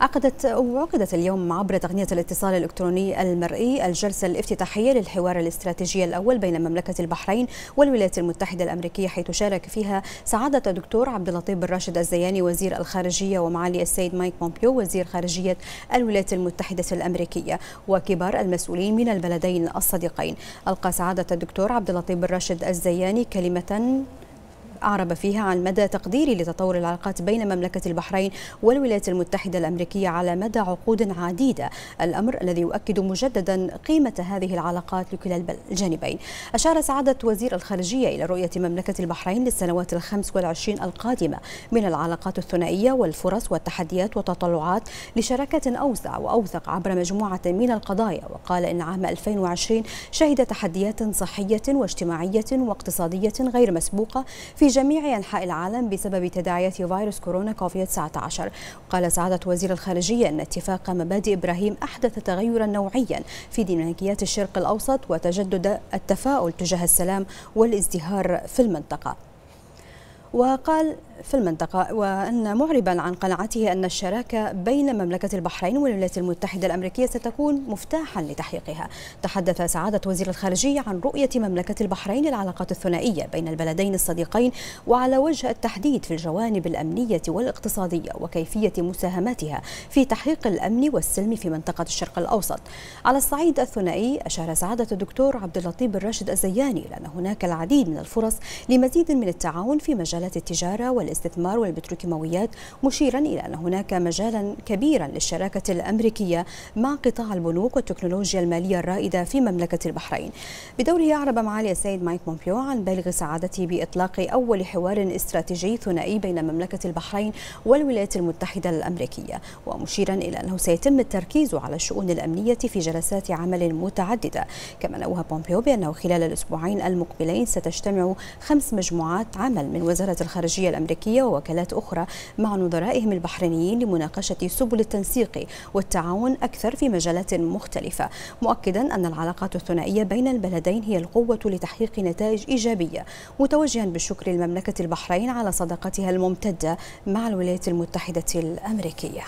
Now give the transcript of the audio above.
عقدت أو عقدت اليوم عبر تقنية الاتصال الإلكتروني المرئي الجلسة الافتتاحية للحوار الاستراتيجي الأول بين مملكة البحرين والولايات المتحدة الأمريكية حيث شارك فيها سعادة الدكتور عبد اللطيف بن راشد الزياني وزير الخارجية ومعالي السيد مايك بومبيو وزير خارجية الولايات المتحدة الأمريكية وكبار المسؤولين من البلدين الصديقين. ألقى سعادة الدكتور عبد اللطيف بن راشد الزياني كلمة أعرب فيها عن مدى تقديري لتطور العلاقات بين مملكة البحرين والولايات المتحدة الأمريكية على مدى عقود عديدة. الأمر الذي يؤكد مجددا قيمة هذه العلاقات لكلا الجانبين. أشار سعادة وزير الخارجية إلى رؤية مملكة البحرين للسنوات الخمس والعشرين القادمة من العلاقات الثنائية والفرص والتحديات والتطلعات لشراكة أوسع وأوثق عبر مجموعة من القضايا. وقال إن عام 2020 شهد تحديات صحية واجتماعية واقتصادية غير مسبوقة في جميع أنحاء العالم بسبب تداعيات فيروس كورونا كوفيد 19 قال سعادة وزير الخارجية أن اتفاق مبادئ إبراهيم أحدث تغيرا نوعيا في ديناميكيات الشرق الأوسط وتجدد التفاؤل تجاه السلام والازدهار في المنطقة. وقال في المنطقة وأن معربا عن قناعته أن الشراكة بين مملكة البحرين والولايات المتحدة الأمريكية ستكون مفتاحا لتحقيقها. تحدث سعادة وزير الخارجية عن رؤية مملكة البحرين للعلاقات الثنائية بين البلدين الصديقين وعلى وجه التحديد في الجوانب الأمنية والاقتصادية وكيفية مساهمتها في تحقيق الأمن والسلم في منطقة الشرق الأوسط. على الصعيد الثنائي أشار سعادة الدكتور عبد اللطيف بن راشد الزياني لأن هناك العديد من الفرص لمزيد من التعاون في مجالات التجارة والاستثمار والبتروكيماويات مشيرا إلى أن هناك مجالا كبيرا للشراكة الأمريكية مع قطاع البنوك والتكنولوجيا المالية الرائدة في مملكة البحرين. بدوره أعرب معالي السيد مايك بومبيو عن بالغ سعادته بإطلاق أول حوار استراتيجي ثنائي بين مملكة البحرين والولايات المتحدة الأمريكية. ومشيرا إلى أنه سيتم التركيز على الشؤون الأمنية في جلسات عمل متعددة. كما نوه بومبيو بأنه خلال الأسبوعين المقبلين ستجتمع خمس مجموعات عمل من وزارة الخارجية الأمريكية ووكالات أخرى مع نظرائهم البحرينيين لمناقشة سبل التنسيق والتعاون أكثر في مجالات مختلفة مؤكدا أن العلاقات الثنائية بين البلدين هي القوة لتحقيق نتائج إيجابية متوجها بالشكر لمملكة البحرين على صداقتها الممتدة مع الولايات المتحدة الأمريكية.